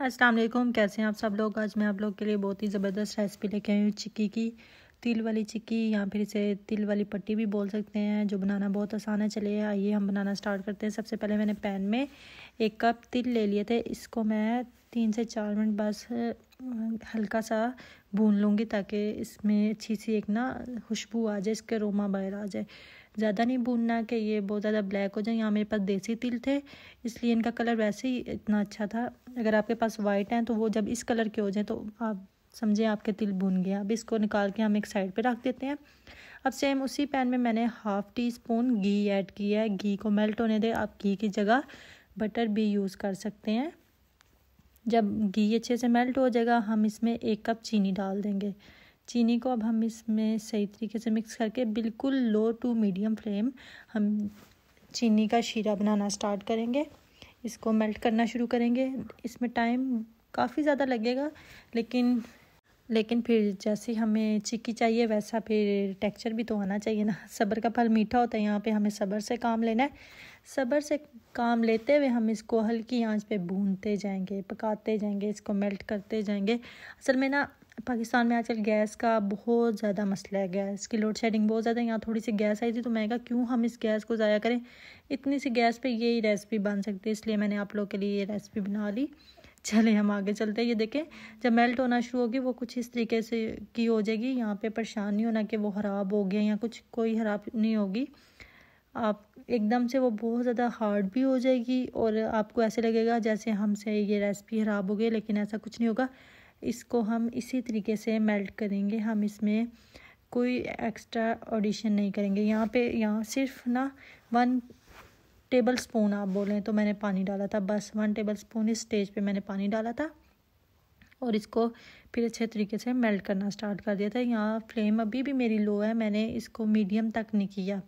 अस्सलाम वालेकुम। कैसे हैं आप सब लोग? आज मैं आप लोग के लिए बहुत ही ज़बरदस्त रेसिपी लेके आई हूँ चिक्की की। तिल वाली चिक्की या फिर इसे तिल वाली पट्टी भी बोल सकते हैं, जो बनाना बहुत आसान है। चलिए, आइए हम बनाना स्टार्ट करते हैं। सबसे पहले मैंने पैन में एक कप तिल ले लिए थे। इसको मैं तीन से चार मिनट बस हल्का सा भून लूँगी ताकि इसमें अच्छी सी एक ना खुशबू आ जाए, इसके रोमा बाहर आ जाए। ज़्यादा नहीं भूनना कि ये बहुत ज़्यादा ब्लैक हो जाए। यहाँ मेरे पास देसी तिल थे, इसलिए इनका कलर वैसे ही इतना अच्छा था। अगर आपके पास वाइट हैं तो वो जब इस कलर के हो जाए तो आप समझें आपके तिल भून गया। अब इसको निकाल के हम एक साइड पे रख देते हैं। अब सेम उसी पैन में मैंने हाफ़ टी स्पून घी ऐड किया है। घी को मेल्ट होने दें, आप घी की जगह बटर भी यूज़ कर सकते हैं। जब घी अच्छे से मेल्ट हो जाएगा, हम इसमें एक कप चीनी डाल देंगे। चीनी को अब हम इसमें सही तरीके से मिक्स करके बिल्कुल लो टू मीडियम फ्लेम हम चीनी का शीरा बनाना स्टार्ट करेंगे। इसको मेल्ट करना शुरू करेंगे। इसमें टाइम काफ़ी ज़्यादा लगेगा, लेकिन लेकिन फिर जैसे हमें चिक्की चाहिए, वैसा फिर टेक्सचर भी तो आना चाहिए ना। सब्र का फल मीठा होता है, यहाँ पे हमें सब्र से काम लेना है। सब्र से काम लेते हुए हम इसको हल्की आँच पे भूनते जाएँगे, पकाते जाएँगे, इसको मेल्ट करते जाएँगे। असल में ना, पाकिस्तान में आजकल गैस का बहुत ज़्यादा मसला है, गैस की लोड शेडिंग बहुत ज़्यादा यहाँ थोड़ी सी गैस आई थी तो मैं कहा, क्यों हम इस गैस को ज़ाया करें? इतनी सी गैस पे यही रेसिपी बन सकती है, इसलिए मैंने आप लोग के लिए ये रेसिपी बना ली। चले हम आगे चलते हैं। ये देखें, जब मेल्ट होना शुरू होगी, वो कुछ इस तरीके से की हो जाएगी। यहाँ पे परेशान नहीं होना कि वो ख़राब हो गया या कुछ, कोई ख़राब नहीं होगी। आप एकदम से वो बहुत ज़्यादा हार्ड भी हो जाएगी और आपको ऐसे लगेगा जैसे हमसे ये रेसिपी ख़राब हो गई, लेकिन ऐसा कुछ नहीं होगा। इसको हम इसी तरीके से मेल्ट करेंगे। हम इसमें कोई एक्स्ट्रा ऑडिशन नहीं करेंगे। यहाँ पे, यहाँ सिर्फ़ ना वन टेबल स्पून आप बोलें तो मैंने पानी डाला था। बस वन टेबल स्पून इस स्टेज पे मैंने पानी डाला था और इसको फिर अच्छे तरीके से मेल्ट करना स्टार्ट कर दिया था। यहाँ फ्लेम अभी भी मेरी लो है, मैंने इसको मीडियम तक नहीं किया।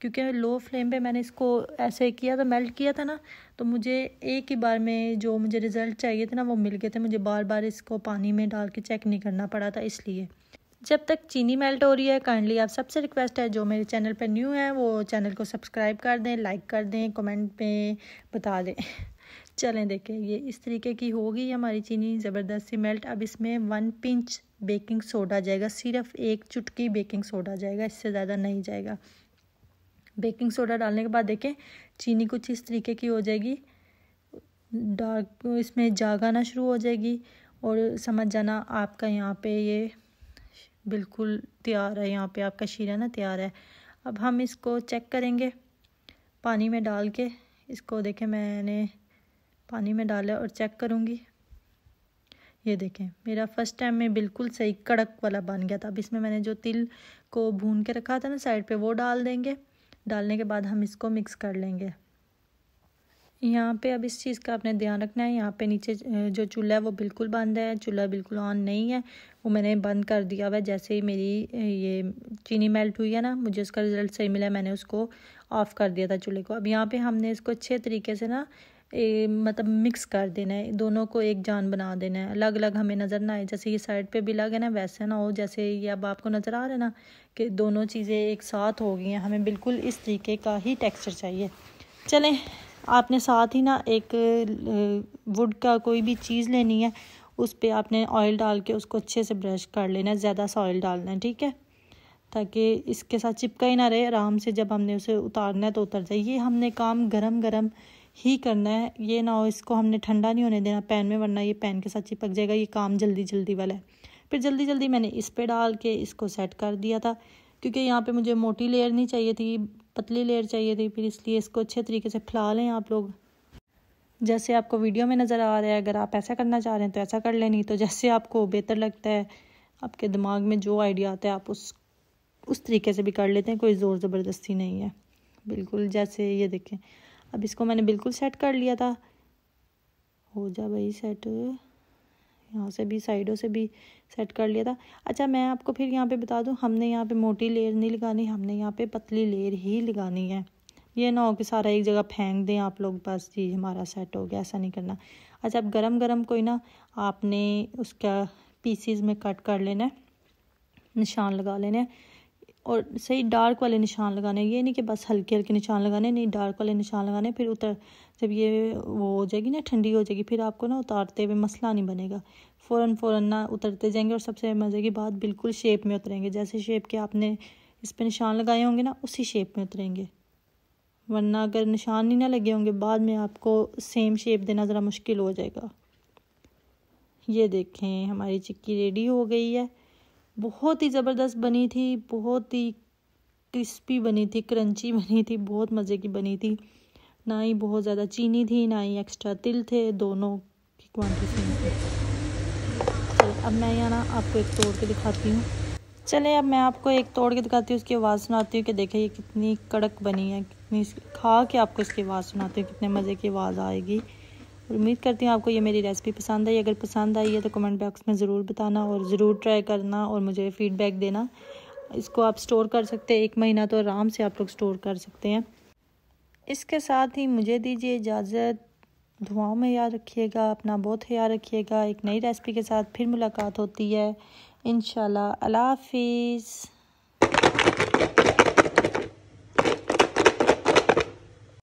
क्योंकि लो फ्लेम पे मैंने इसको ऐसे किया था मेल्ट किया था ना तो मुझे एक ही बार में जो मुझे रिज़ल्ट चाहिए थे ना, वो मिल गए थे। मुझे बार बार इसको पानी में डाल के चेक नहीं करना पड़ा था, इसलिए। जब तक चीनी मेल्ट हो रही है काइंडली आप सबसे रिक्वेस्ट है, जो मेरे चैनल पर न्यू है, वो चैनल को सब्सक्राइब कर दें लाइक कर दें कमेंट में बता दें। चलें देखें, ये इस तरीके की होगी हमारी चीनी ज़बरदस्त मेल्ट अब इसमें वन पिंच बेकिंग सोडा जाएगा, सिर्फ़ एक चुटकी बेकिंग सोडा जाएगा, इससे ज़्यादा नहीं जाएगा। बेकिंग सोडा डालने के बाद देखें, चीनी कुछ इस तरीके की हो जाएगी। डार्क इसमें जागाना शुरू हो जाएगी, और समझ जाना आपका यहाँ पे ये बिल्कुल तैयार है, यहाँ पे आपका शीरा ना तैयार है। अब हम इसको चेक करेंगे पानी में डाल के। इसको देखें, मैंने पानी में डाला और चेक करूँगी। ये देखें, मेरा फ़र्स्ट टाइम में बिल्कुल सही कड़क वाला बन गया था। अब इसमें मैंने जो तिल को भून के रखा था ना साइड पे, वो डाल देंगे। डालने के बाद हम इसको मिक्स कर लेंगे। यहाँ पे अब इस चीज़ का आपने ध्यान रखना है। यहाँ पे नीचे जो चूल्हा है वो बिल्कुल बंद है। चूल्हा बिल्कुल ऑन नहीं है। वो मैंने बंद कर दिया हुआ है। जैसे ही मेरी ये चीनी मेल्ट हुई है ना मुझे उसका रिज़ल्ट सही मिला मैंने उसको ऑफ़ कर दिया था चूल्हे को। अब यहाँ पे हमने इसको अच्छे तरीके से ना ए, मतलब मिक्स कर देना है। दोनों को एक जान बना देना है। अलग अलग हमें नज़र ना आए। जैसे ये साइड पे भी लग है ना वैसे ना हो। जैसे ये अब आपको नज़र आ रहा है ना कि दोनों चीज़ें एक साथ हो गई हैं। हमें बिल्कुल इस तरीके का ही टेक्सचर चाहिए। चलें आपने साथ ही ना एक वुड का कोई भी चीज़ लेनी है, उस पर आपने ऑयल डाल के उसको अच्छे से ब्रश कर लेना है, ज़्यादा सा ऑयल डालना है, ठीक है? ताकि इसके साथ चिपका ही ना रहे, आराम से जब हमने उसे उतारना है तो उतर जाए। ये हमने काम गरम गरम ही करना है, ये ना हो इसको हमने ठंडा नहीं होने देना पैन में, वरना ये पैन के साथ चिपक जाएगा, ये काम जल्दी जल्दी वाला है। फिर जल्दी जल्दी मैंने इस पर डाल के इसको सेट कर दिया था, क्योंकि यहाँ पे मुझे मोटी लेयर नहीं चाहिए थी पतली लेयर चाहिए थी, फिर इसलिए इसको अच्छे तरीके से फैला लें आप लोग। जैसे आपको वीडियो में नज़र आ रहा है, अगर आप ऐसा करना चाह रहे हैं तो ऐसा कर लें, नहीं तो जैसे आपको बेहतर लगता है, आपके दिमाग में जो आइडिया आता है, आप उस उस तरीके से भी कर लेते हैं, कोई ज़ोर ज़बरदस्ती नहीं है। बिल्कुल जैसे ये देखें। अब इसको मैंने बिल्कुल सेट कर लिया था। हो जा भाई सेट यहाँ से भी, साइडों से भी सेट कर लिया था। अच्छा मैं आपको फिर यहाँ पे बता दूँ, हमने यहाँ पे मोटी लेयर नहीं लगानी, हमने यहाँ पे पतली लेयर ही लगानी है। ये ना हो कि सारा एक जगह फेंक दें आप लोग, बस जी, हमारा सेट हो गया, ऐसा नहीं करना। अच्छा अब गरम गरम कोई ना, आपने उसका पीसीज में कट कर लेना है, निशान लगा लेने और सही डार्क वाले निशान लगाने, ये नहीं कि बस हल्के हल्के निशान लगाने, नहीं डार्क वाले निशान लगाने, फिर उतर, जब ये वो हो जाएगी ना, ठंडी हो जाएगी, फिर आपको ना उतारते हुए मसला नहीं बनेगा। फ़ौरन फ़ौरन ना उतरते जाएँगे और सबसे मज़े की बात, बिल्कुल शेप में उतरेंगे। जैसे शेप के आपने इस पर निशान लगाए होंगे ना, उसी शेप में उतरेंगे। वरना अगर निशान नहीं ना लगे होंगे, बाद में आपको सेम शेप देना ज़रा मुश्किल हो जाएगा। ये देखें, हमारी चिक्की रेडी हो गई है। बहुत ही ज़बरदस्त बनी थी, बहुत ही क्रिस्पी बनी थी, क्रंची बनी थी, बहुत मज़े की बनी थी। ना ही बहुत ज़्यादा चीनी थी, ना ही एक्स्ट्रा तिल थे, दोनों की क्वांटिटी थी। अब मैं यहाँ ना आपको एक तोड़ के दिखाती हूँ। चले, अब मैं आपको एक तोड़ के दिखाती हूँ, उसकी आवाज़ सुनाती हूँ कि देखें ये कितनी कड़क बनी है, कितनी खा के आपको इसकी आवाज़ सुनाती हूँ, कितने मज़े की आवाज़ आएगी। उम्मीद करती हूँ आपको ये मेरी रेसिपी पसंद आई। अगर पसंद आई है तो कमेंट बॉक्स में ज़रूर बताना और ज़रूर ट्राई करना और मुझे फ़ीडबैक देना। इसको आप स्टोर कर सकते हैं। एक महीना तो आराम से आप लोग स्टोर कर सकते हैं। इसके साथ ही मुझे दीजिए इजाज़त। दुआओं में याद रखिएगा, अपना बहुत ख्याल रखिएगा। एक नई रेसिपी के साथ फिर मुलाकात होती है। इन अल्लाह हाफिज़।